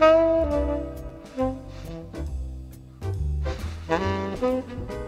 thank you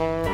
Bye.